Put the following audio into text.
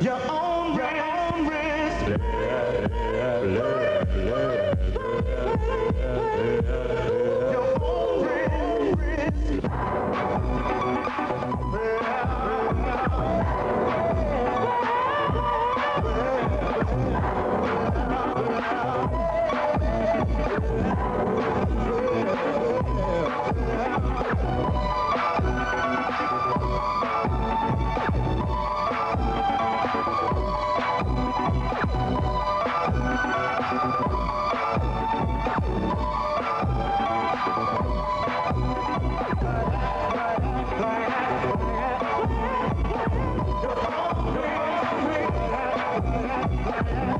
Yeah. Yeah.